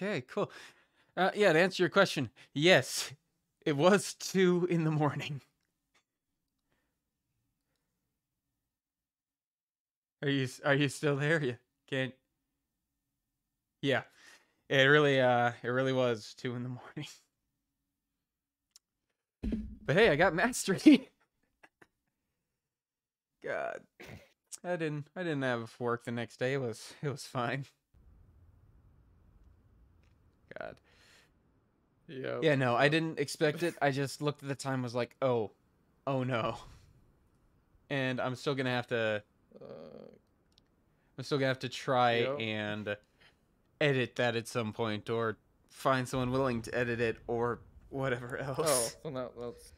Okay, cool. Uh, yeah, to answer your question, yes, it was two in the morning. Are you are you still there? You can't. Yeah, it really uh it really was two in the morning. But hey, I got mastery. God, I didn't I didn't have work the next day. It was it was fine. God. Yeah. Yeah, no, I didn't expect it. I just looked at the time, was like, oh, oh no. And I'm still gonna have to. Uh, I'm still gonna have to try Yep. and edit that at some point, or find someone willing to edit it, or whatever else. oh, else. so that, that's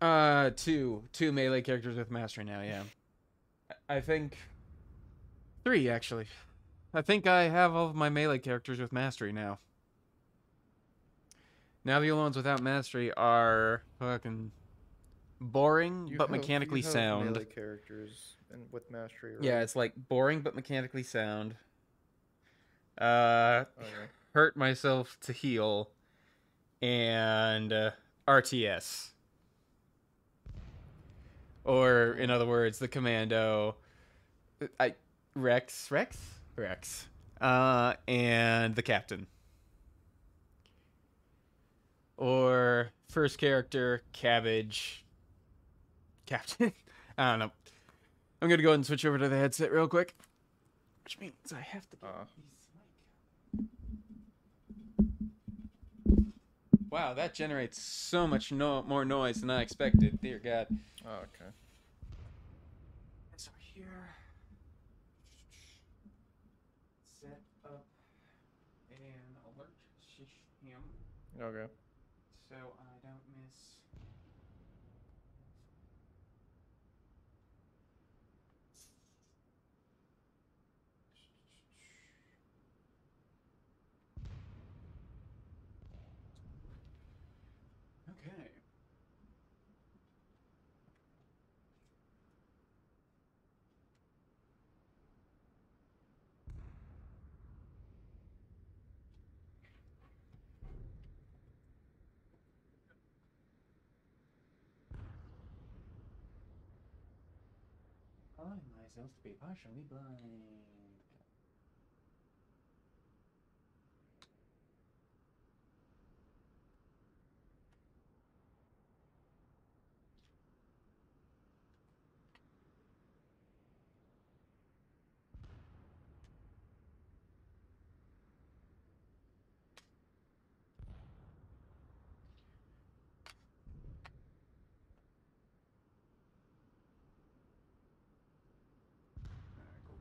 yeah. Uh, two, two melee characters with mastery now. Yeah, I think three actually. I think I have all of my melee characters with mastery now. Now the only ones without mastery are fucking boring You but have- mechanically sound. melee characters and with mastery. Right? Yeah, it's like boring but mechanically sound. Uh, Okay. hurt myself to heal, and uh, RTS. Or in other words, the commando. I Rex Rex Rex. Uh, and the captain. Or first character cabbage. Captain. I don't know. I'm gonna go ahead and switch over to the headset real quick, which means I have to. Uh. Wow, that generates so much no- more noise than I expected. Dear God. Oh, okay. So here. Set up an alert system Okay. so I don't miss. Okay. Find myself to be partially blind. Alright, cool.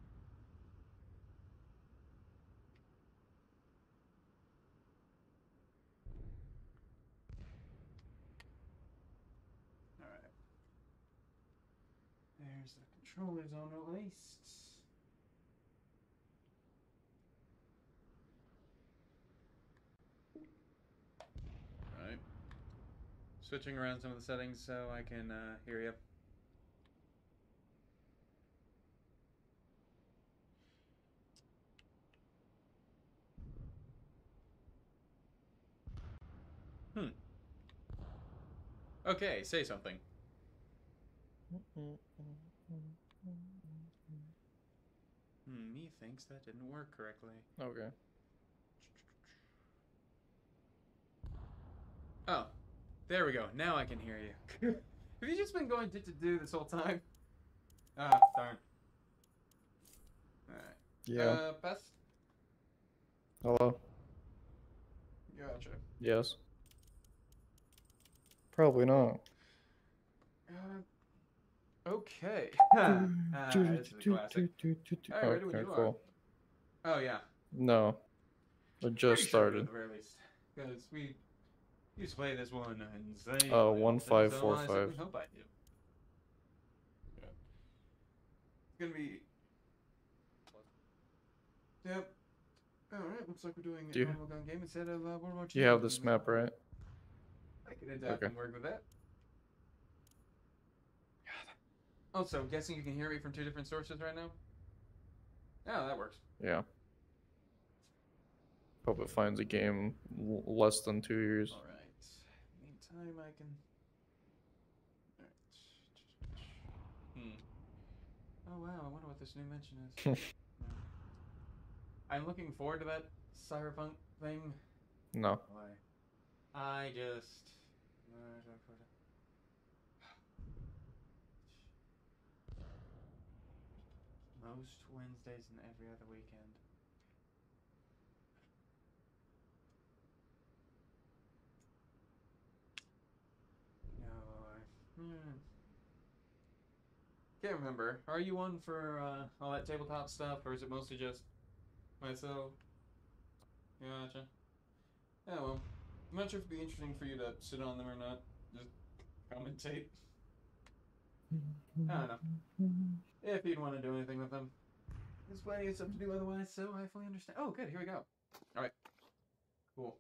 Alright. There's the controller zone released. Alright. Switching around some of the settings so I can uh, hear you. Hmm. Okay, say something. Hmm, me thinks that didn't work correctly. Okay. Oh, there we go. Now I can hear you. Have you just been going to to do this whole time? Ah, darn. Alright. Yeah. Uh, best? Hello. Gotcha. Yes. Probably not. Uh, okay. Ah, this ah, is a classic. Alright, ready when Okay, you are. cool. Oh, yeah. No. I just sure started. At the very least. Because we used to play this one insane. Oh, uh, one, five, four, I five. certainly hope I do. Yeah. It's gonna be. Yep. Alright, looks like we're doing Do you- a normal gun game instead of uh, World War II. You have this map right? I can adapt Okay. and work with that. Also, guessing you can hear me from two different sources right now? Yeah, that works. Yeah. Hope it finds a game l- less than two years. All right. Meantime, I can. All right. Hmm. Oh wow! I wonder what this new mention is. I'm looking forward to that cyberpunk thing. No. Why? I just. Most Wednesdays and every other weekend. No. I- hmm. Can't remember. Are you one for uh, all that tabletop stuff, or is it mostly just myself? Gotcha. Yeah, well, I'm not sure if it'd be interesting for you to sit on them or not. Just commentate. I don't know. If you'd want to do anything with them. There's plenty of stuff to do otherwise, so I fully understand. Oh, good. Here we go. Alright. Cool.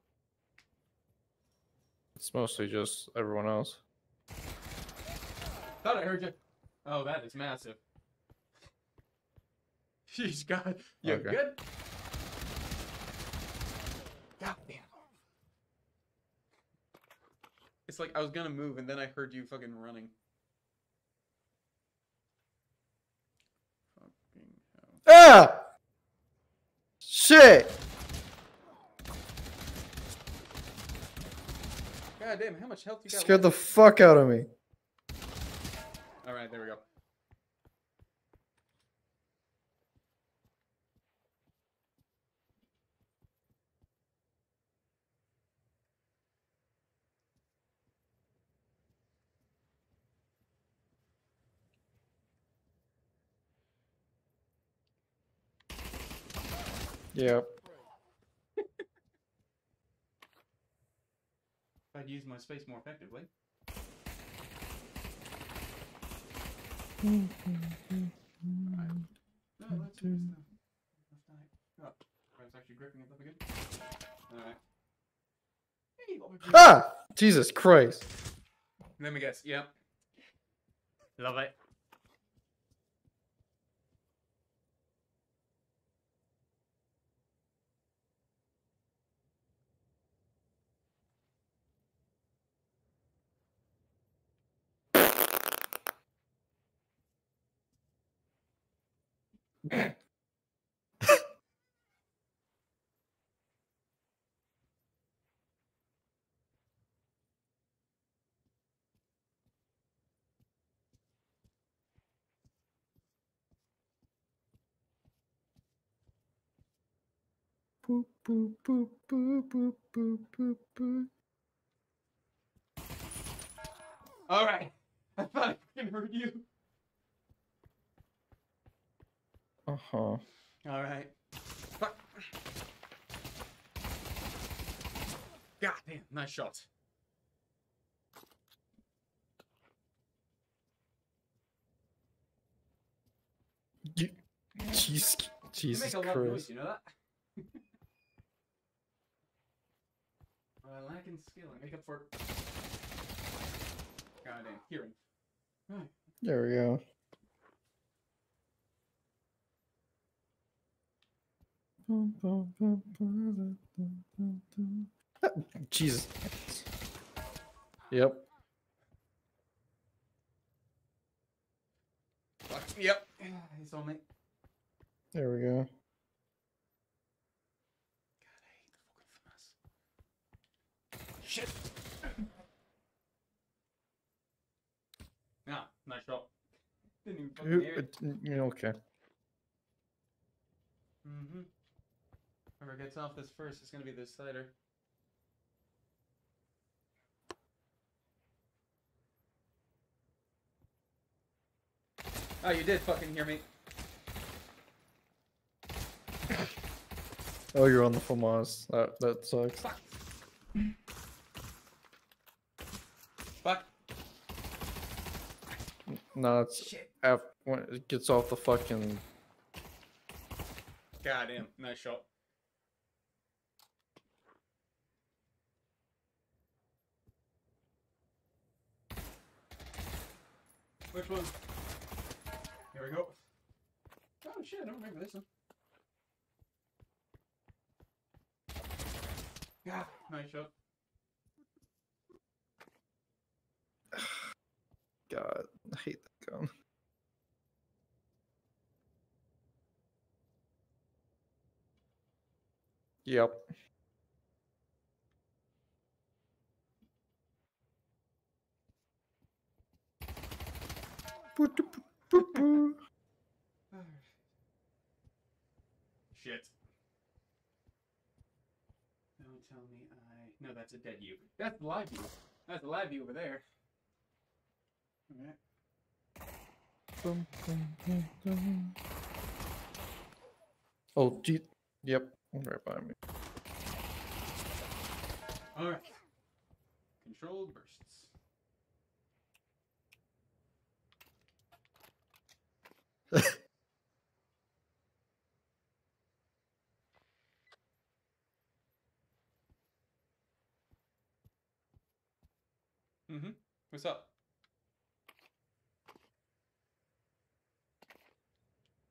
It's mostly just everyone else. Thought I heard you. Oh, that is massive. She's got. You Okay. good? God damn. It's like I was gonna move and then I heard you fucking running. Ah! Shit! God damn, how much health you got? Scared the fuck out of me. Alright, there we go. Yep. If I'd use my space more effectively. Alright. No, let's use the left eye. Oh, I was actually gripping it up again. Alright. Hey, what would you- Ah! Jesus Christ. Let me guess. Yep. Love it. Boop, boop, boop, boop, boop, boop, boop, boop. Alright. I thought I fucking heard you. Uh-huh. Alright. Fuck. God damn, nice shot. You- Jesus lot of noise, Christ. you know that? but I lack in skill. I make up for it. God damn, hearing. Right. There we go. Jesus. Yep. Yep. He's on me. There we go. God, I hate the fucking finesse. Shit. Ah, nice shot. Didn't even fucking Who- hear it. it- you know, Okay. Mm-hmm. Whoever gets off this first is gonna be the decider. Oh, you did fucking hear me. Oh, you're on the FAMAS. That that sucks. Fuck. Fuck. No, it's after, when it gets off the fucking. Goddamn! Nice shot. Which one? Here we go. Oh shit! I don't remember this one. Yeah, nice shot. God, I hate Yep. Shit. Don't tell me I. No, that's a dead you. That's the live view. That's the live view over there. Oh, gee. Yep, right by me. Alright. Controlled bursts. Mm-hmm. What's up?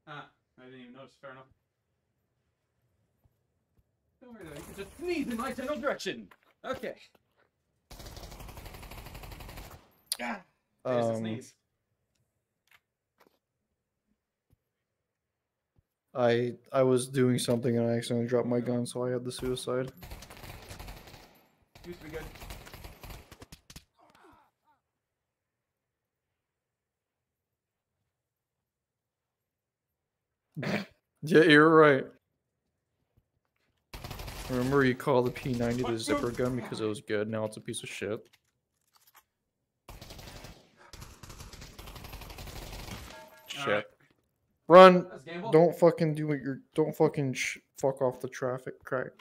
Ah, I didn't even notice. Fair enough. Don't worry though, you can just sneeze in my general direction. Okay. Ah, there's the Um, sneeze. I I was doing something and I accidentally dropped my gun, so I had the suicide. Used to be good. Yeah, you're right. Remember you called the P90 the zipper gun because it was good. Now it's a piece of shit. Shit. Alright, Run! Don't fucking do what you're. Don't fucking sh- fuck off the traffic. Crack.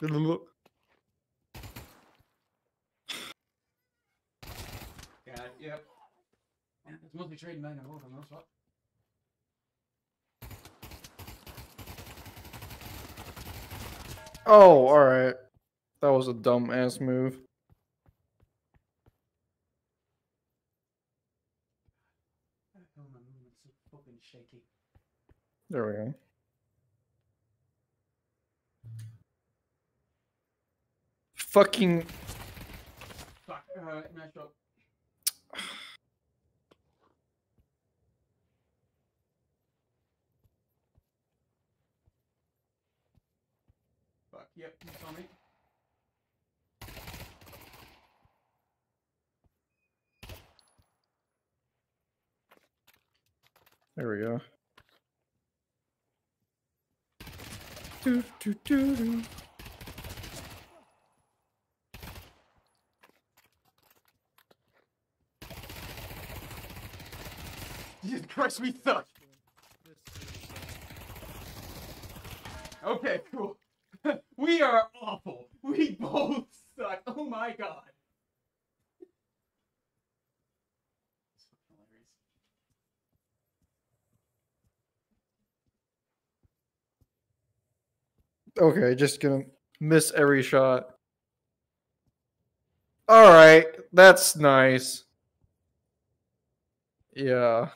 Yep. Yeah, it's mostly trading back and forth on those. What? Oh, alright. That was a dumb ass move. There we go. Fucking. Fuck. Alright, match up. Fuck. Yep, you saw me. There we go. Do, do, do, do. Jesus Christ, we suck. Okay, cool. we are awful. We both suck. Oh my god. Okay, just gonna miss every shot. Alright, that's nice. Yeah.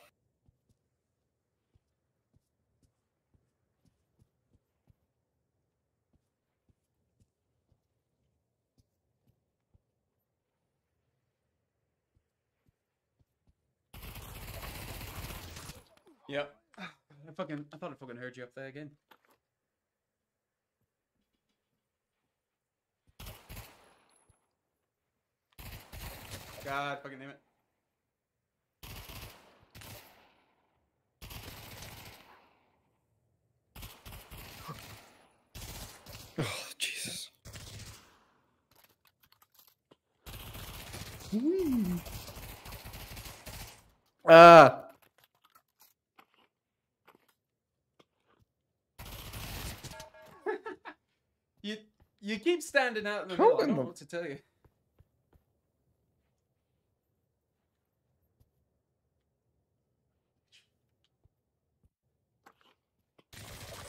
Yep. I fucking I thought I fucking heard you up there again. God fucking damn it. Oh, Jesus. Whee. Ah. You you keep standing out in the middle. I don't know what to tell you.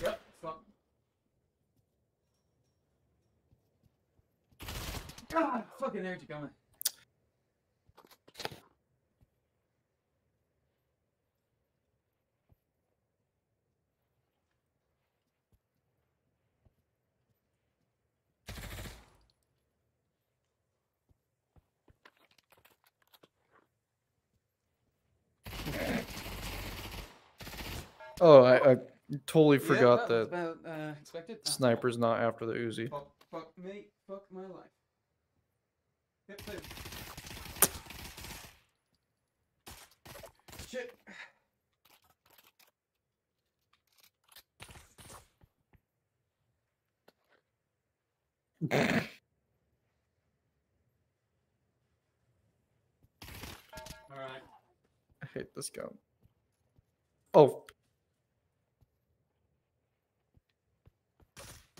Yep, fuck. God, fucking energy coming. Oh, I, I totally Yeah, forgot that that about uh, expected. Sniper's not after the Uzi. Fuck, fuck me, fuck my life. Yep. Shit. Alright. I hate this gun. Oh,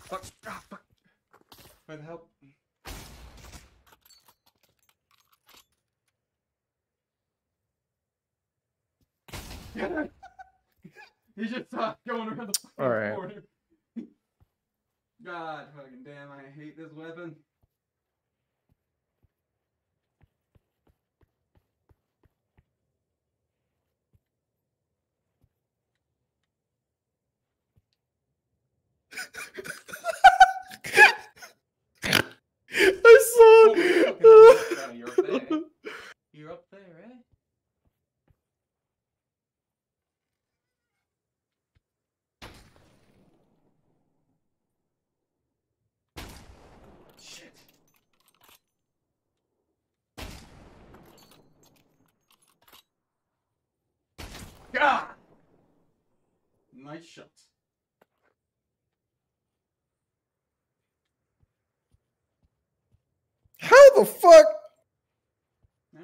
Fuck. Ah, fuck. Where the hell? he just saw it going around the fucking Alright. corner. God fucking damn, I hate this weapon. I fucking almost got it, you're up there, eh? saw. You're up there, eh? Shit. God! Nice shot. How the fuck? Now.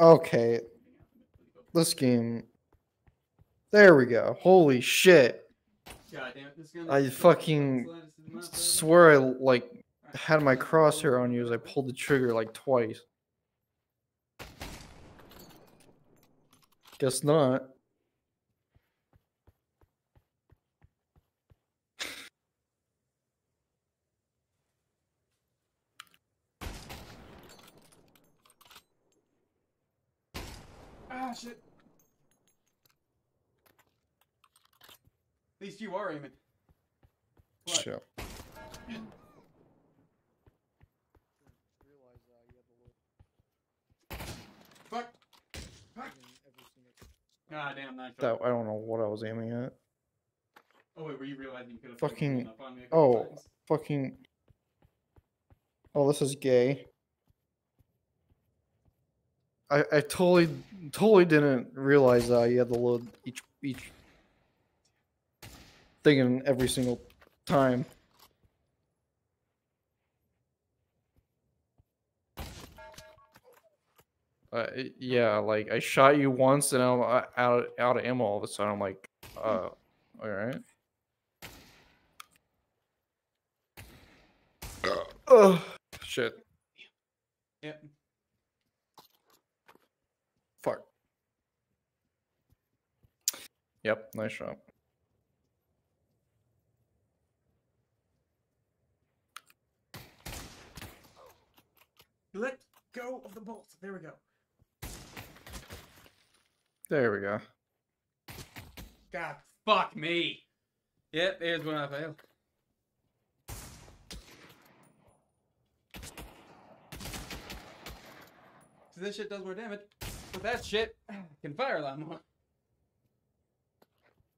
Okay, this game. There we go. Holy shit! God damn it, this gun I fucking Slide us to the map, baby. Swear I like had my crosshair on you as I pulled the trigger like twice. Guess not. Ah, shit. At least you are aiming. What? Shit. God damn, shot. That I don't know what I was aiming at. Oh wait, were you realizing you could have Fucking- up on me a oh. times? Fucking. Oh, this is gay. I I totally totally didn't realize that you had to load each each thing in every single time. Uh, yeah, like I shot you once and I'm uh, out out of ammo all of a sudden. I'm like, uh, all right. Oh shit! Yep. Fuck. Yep, nice shot. Let go of the bolt. There we go. There we go. God, fuck me. Yep, here's when I failed. So this shit does more damage, but that shit can fire a lot more.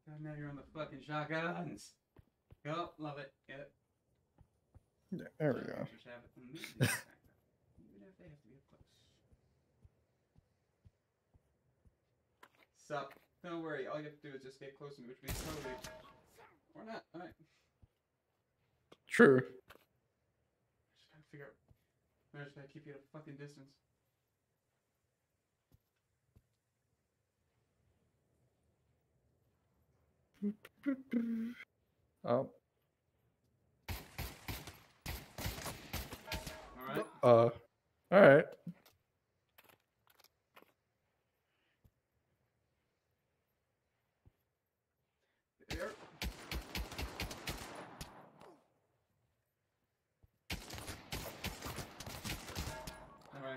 God, now you're on the fucking shotguns. Yup, love it. Yep. There we go. Just have it immediately attack them, Even if they have to be up close. Sup. Don't worry, all you have to do is just get close to me, which means totally. Or not, alright. True. I Just gotta figure out. I just gotta keep you at a fucking distance. Oh, Alright? uh, all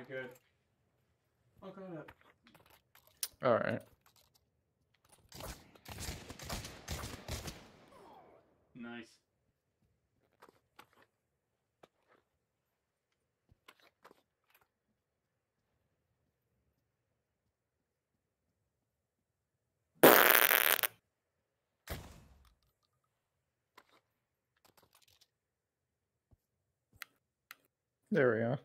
good. I'll go to. All right. Nice. There we are.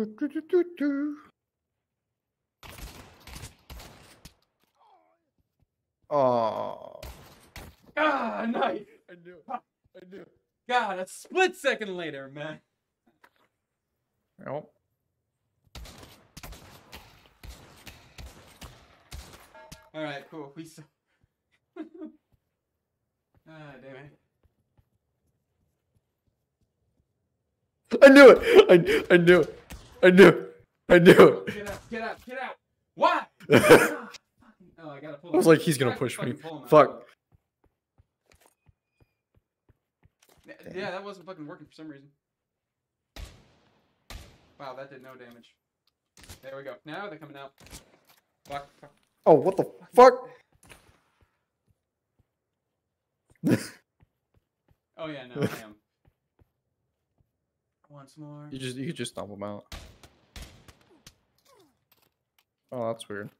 Do, do, do, do, do. Oh, Ah, nice. I knew it. I knew it. God, a split second later, man. Nope. All right, cool. We saw. ah, damn it. I knew it. I, I knew it. I knew. I knew Get out! Get out! Get out! Why? fucking- oh, I gotta pull. I was him. like, he's gonna push me. fucking pull him out. Fuck. Yeah, Yeah, that wasn't fucking working for some reason. Wow, that did no damage. There we go. Now they're coming out. Fuck. fuck. Oh, what the fuck? Oh yeah, no, I am. Once more. You just you could just dump him out. Oh, that's weird.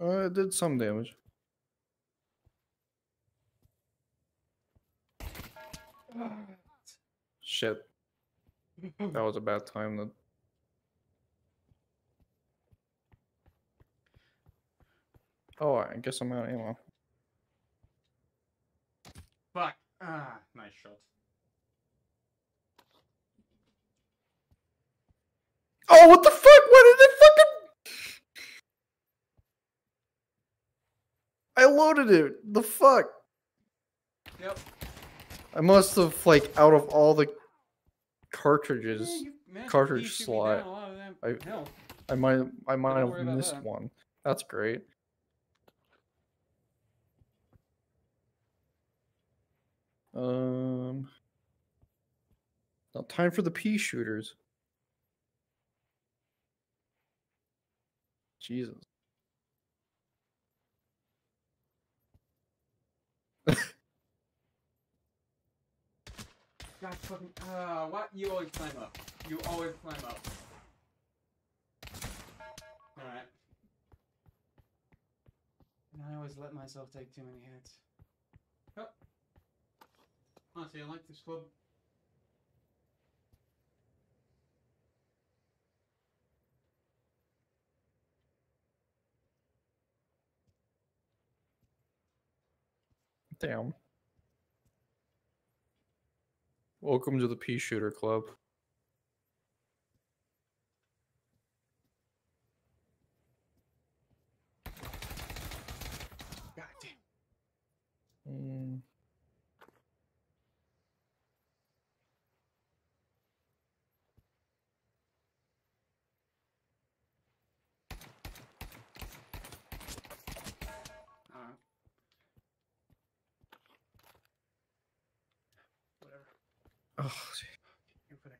Uh, it did some damage. Shit, that was a bad time. That oh, I guess I'm out of ammo. Fuck. Ah, nice shot. Oh, what the fuck? What did it fucking? I loaded it. The fuck? Yep. I must have like out of all the Yeah, cartridges, you managed cartridge slot. down a lot of them I- I might I might have missed that. one. That's great. Um. Now time for the pea shooters. Jesus. God fucking. Uh, what? You always climb up. You always climb up. Alright. And I always let myself take too many hits. Oh. Honestly, I like this club. Damn. Welcome to the pea shooter club. God damn. Mm. Alright. Whatever. Oh, You put it.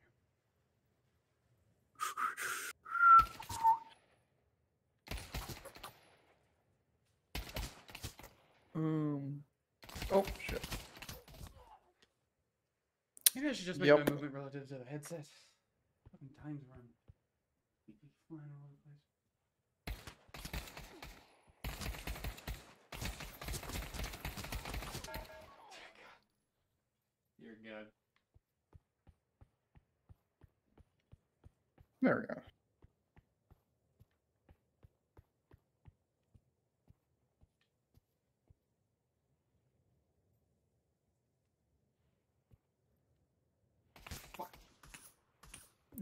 Um. Oh shit. Maybe I should just make Yep. my movement relative to the headset. Fucking times run.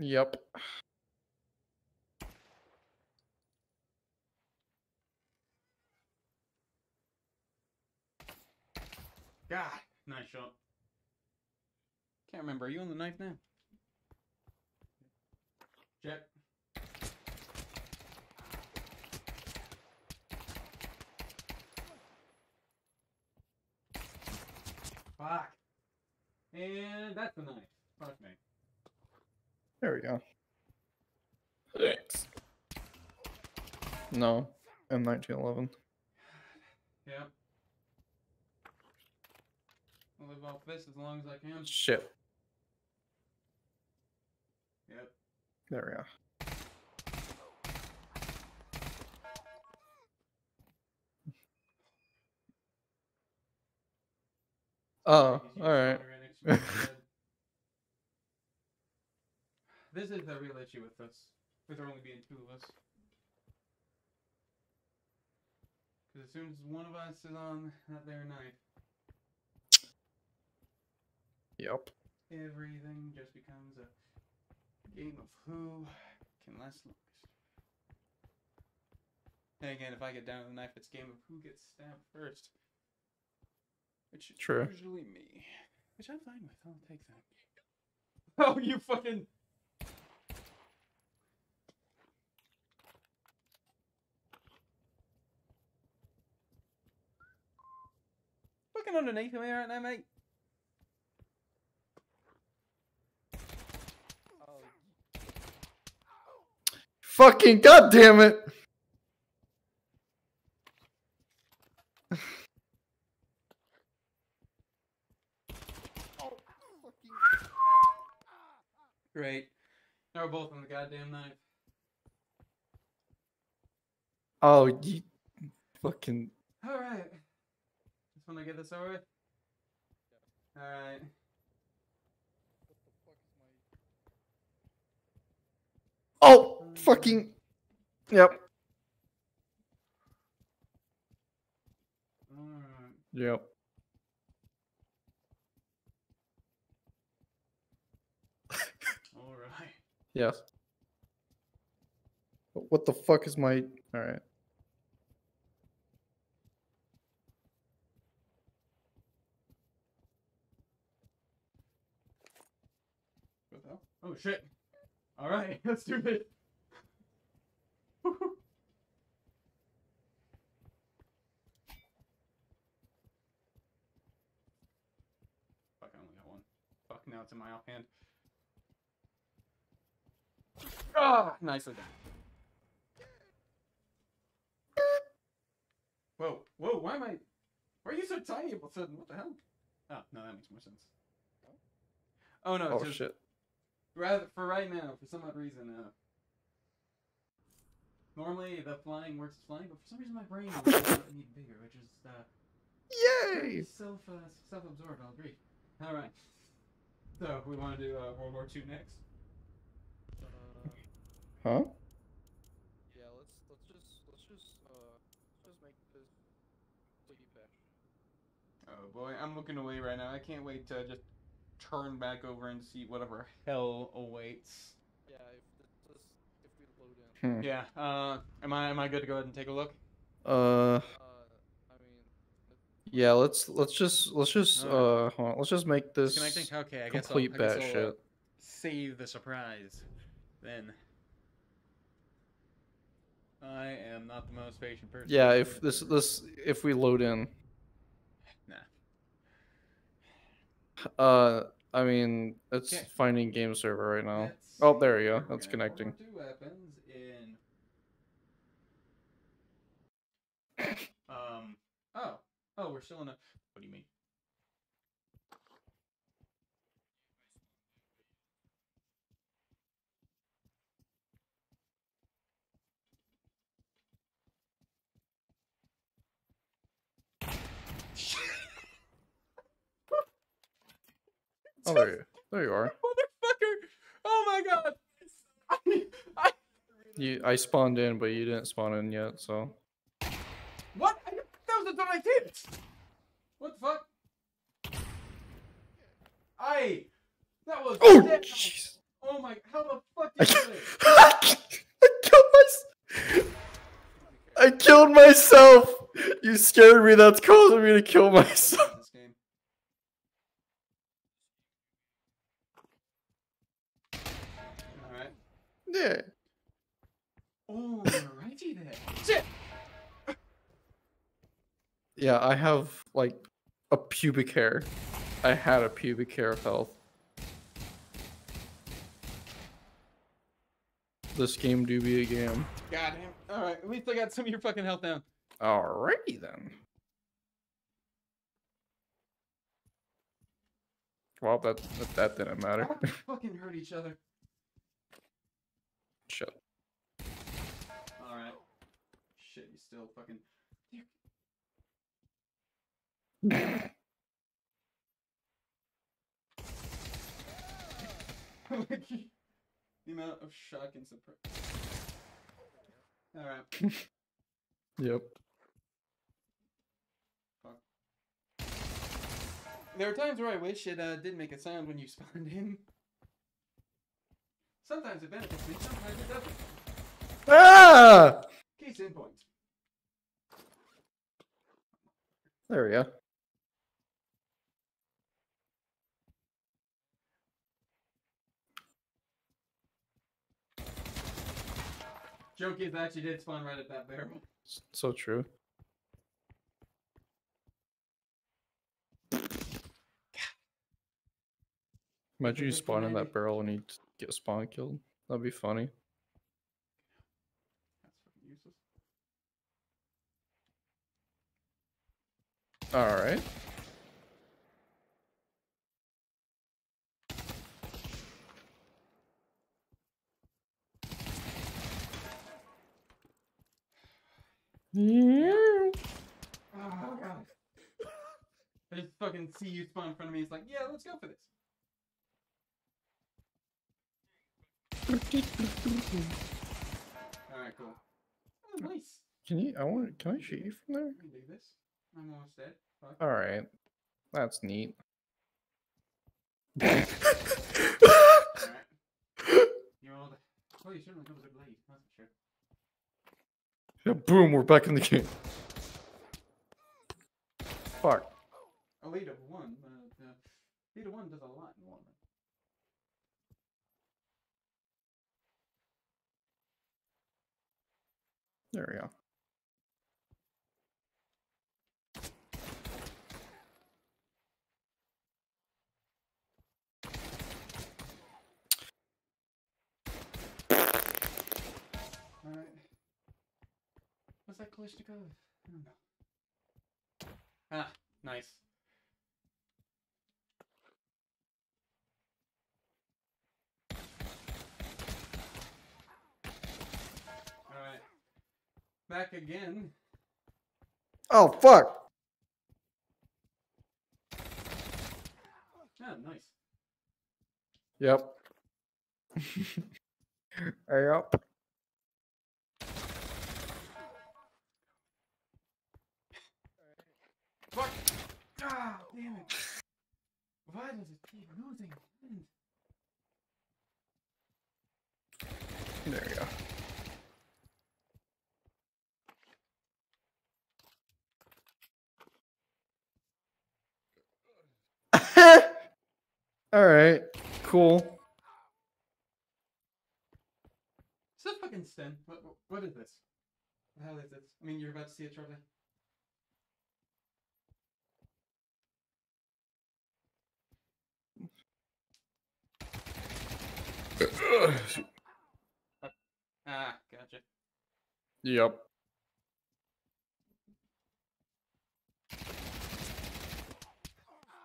Yep. God, nice shot. Can't remember. Are you on the knife now? Jet. Fuck. And that's the knife. Fuck me. There we go. Thanks. No, M1911. Yep. I'll live off this as long as I can. Shit. Yep. There we go. Oh, alright. right next to me in bed. This is the real issue with us. With there only being two of us. Because as soon as one of us is on that there knife, Yep. everything just becomes a game of who can last longest. And again, if I get down to the knife, it's game of who gets stabbed first. Which is True. usually me. Which I'm fine with. I'll take that. Oh, you fucking. Fucking underneath me right now, mate. Fucking goddamn it! Great. Now we're both on the goddamn knife. Oh, you fucking. Alright. Just want to get this over with. Alright. Oh, fucking. Yep. Alright. Yep. Alright. Yes. What the fuck is my. Alright. What the hell? Oh shit. Alright, let's do this. Fuck, I only got one. Fuck, now it's in my offhand. Ah, nicely done. Whoa, whoa, why am I... Why are you so tiny all of a sudden? What the hell? Oh, no, that makes more sense. Oh no, Oh, just shit. Rather for right now, for some odd reason, uh, normally the flying works as flying, but for some reason my brain is making bigger, which is uh, Yay! self uh, self-absorbed. I'll agree. All right. So we want to do uh, World War II next. Huh? Yeah, let's let's just let's just uh just make this completely patch. Oh boy, I'm looking away right now. I can't wait to just turn back over and see whatever hell awaits. Yeah, if this if we load in. Yeah. Uh, am I am I good to go ahead and take a look? Uh, Uh, I mean, yeah. Let's let's just let's just uh hold on, let's just make this Disconnecting. Okay, I guess I'll, complete I guess I'll, uh, save the surprise. Then. I am not the most patient person. Yeah, if this this if we load in. Nah. Uh, I mean it's Okay. finding game server right now. Let's Oh, there you go. That's Okay, connecting. World War II happens in. Um. Oh. Oh, we're still in a. What do you mean? Oh, there you are. Motherfucker! Oh my god! I, I, You I spawned in, but you didn't spawn in yet. So what? I, that was the what I did! What the fuck? I. That was. oh dead. jeez. Oh my. How the fuck did you ki- do it? I killed myself. I killed myself. You scared me. That's causing me to kill myself. Yeah, I have like a pubic hair. I had a pubic hair of health. This game do be a game. God damn. All right, at least I got some of your fucking health down. Alrighty then. Well, that that, that didn't matter. Fucking hurt each other. Shit. All right. Shit, you still fucking. The amount of shock and surprise. All right. Yep. There are times where I wish it uh, did make a sound when you spawned in. Sometimes it benefits me, sometimes it doesn't. Ah! Case in point. There we go. Joke is I actually did spawn right at that barrel. So true. Imagine you spawn in that barrel and you get spawn killed. That'd be funny. That's fucking useless. Alright. Yeah. Oh god. I just fucking see you spawn in front of me. It's like, yeah, let's go for this. All right, cool. Oh, nice. Can you? I want. Can I shoot you from there? I can do this. I'm almost dead. Fuck. All right. That's neat. Alright. You rolled. Oh, you certainly have a good blade. That's for sure. Yeah, boom, we're back in the game. Fuck. A lead of one, but uh, lead of one does a lot in one. There we go. Alright. What's that Kalashnikov? I don't know. Ah, nice. Alright. Back again. Oh fuck. Yeah, nice. Yep. yep. Fuck! Ah, damn it. Why does it keep losing? There we go. All right. Cool. Is that fucking Sten? What, what, what is this? What the hell is this? I mean, you're about to see it shortly. Ah, gotcha. Yep.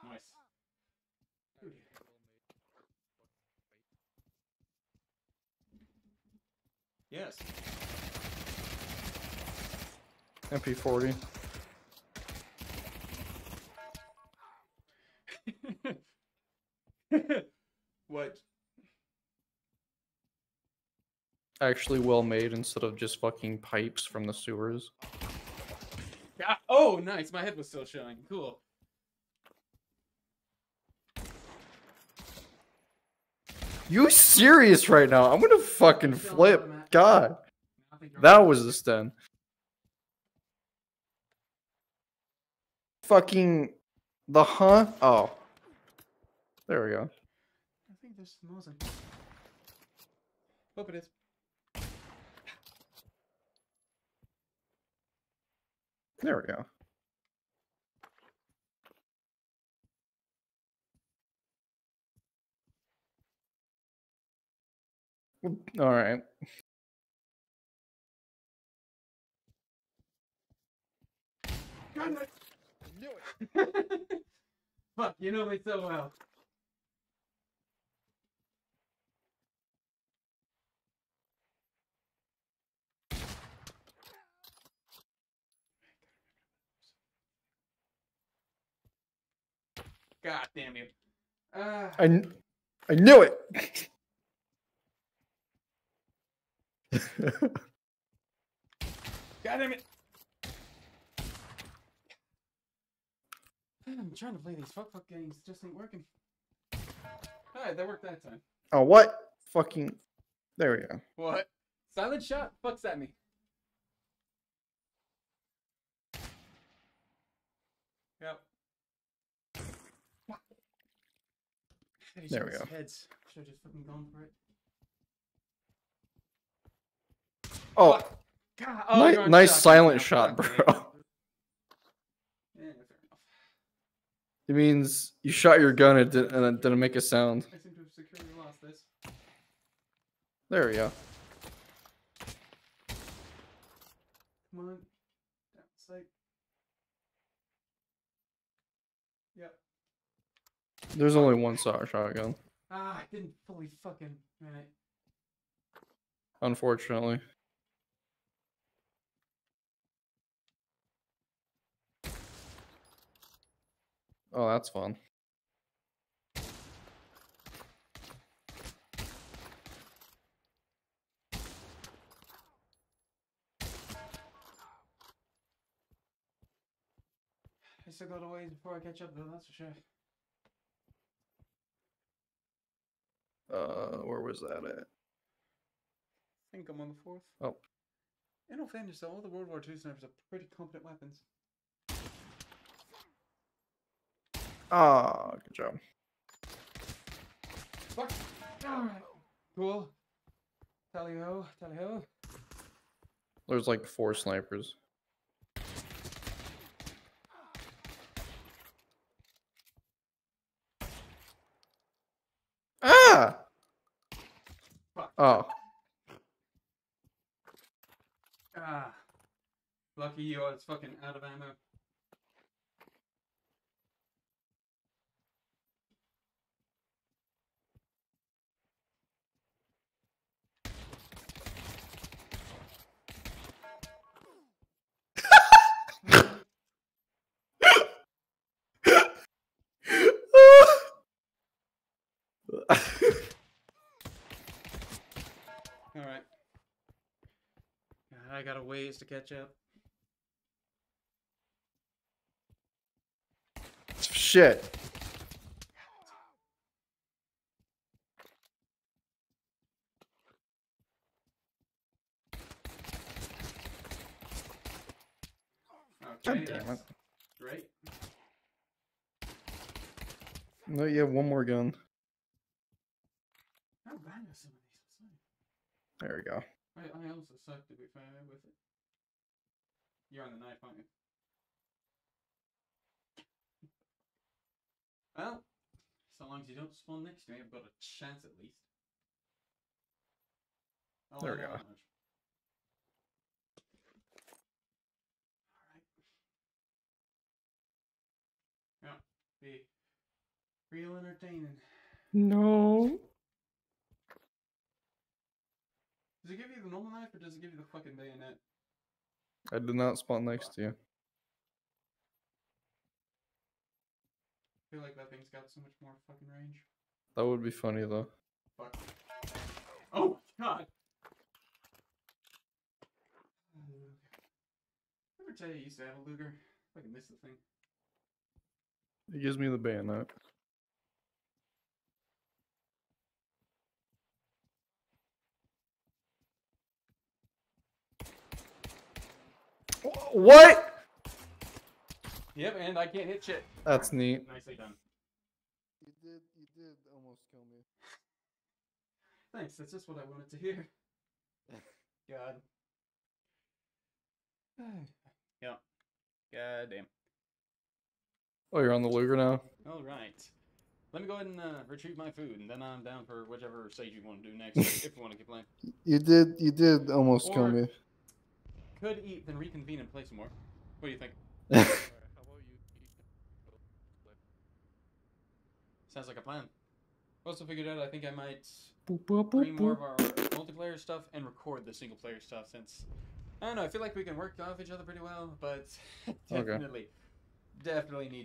Nice. Yes. MP40. what? Actually well made instead of just fucking pipes from the sewers. Ah, oh, nice. My head was still showing. Cool. You serious right now? I'm gonna fucking flip. God. I think you're That was the Sten. Fucking the huh? Oh. There we go. I think this is Mosin. Hope it is. There we go. Mm, all right. Fuck, you know me so well. God damn you. Uh, I, kn- I knew it. God damn it. I'm trying to play these fuck fuck games. It just ain't working. Alright, that worked that time. oh, what? Fucking. There we go. What? Silent shot? Fucks at me. There we go. Heads. Should have just fucking gone for it. Oh. God, oh, ni- nice shotgun silent shot, bro. Yeah. It means you shot your gun and it didn't, and it didn't make a sound. I seem to have securely lost this. There we go. Come on. Down sight. Yep. There's only one shot shotgun, Ah, I didn't fully fucking. Right. unfortunately. Oh, that's fun. I still got a ways before I catch up, though, that's for sure. Uh, where was that at? I think I'm on the fourth. Oh. In all fairness, though, all the World War II snipers are pretty competent weapons. Ah, good job. Fuck! Alright. Cool. Tally ho, tally ho. There's like four snipers. Ah! Fuck. Oh, Ah. Lucky you, I was fucking out of ammo. Alright. God, I got a ways to catch up. Shit. Okay, God damn it. that's Great. No, you have one more gun. How bad are some of these? What's that? There we go. I, I also suck to be fair with it. You're on the knife, aren't you? Well, so long as you don't spawn next to me, I've got a chance at least. I'll There we go. much. Alright. Yeah, be real entertaining. No. Does it give you the normal knife or does it give you the fucking bayonet? I did not spawn next to you. I feel like that thing's got so much more fucking range. That would be funny though. Fuck. Oh my god! Ever tell you I used to have a Luger? I can miss the thing. It gives me the bayonet. What? Yep, and I can't hit shit. That's neat. Nicely done. You did, you did almost kill me. Thanks, that's just what I wanted to hear. God. yeah. God damn. Oh, you're on the Luger now? Alright. let me go ahead and uh, retrieve my food, and then I'm down for whichever stage you want to do next. if you want to keep playing, You did. You did almost kill me. Could eat, then reconvene and play some more. What do you think? How about you? you can go play. Sounds like a plan. Also figured out I think I might bring more of our multiplayer stuff and record the single player stuff since I don't know. I feel like we can work off each other pretty well, but Okay. definitely, definitely need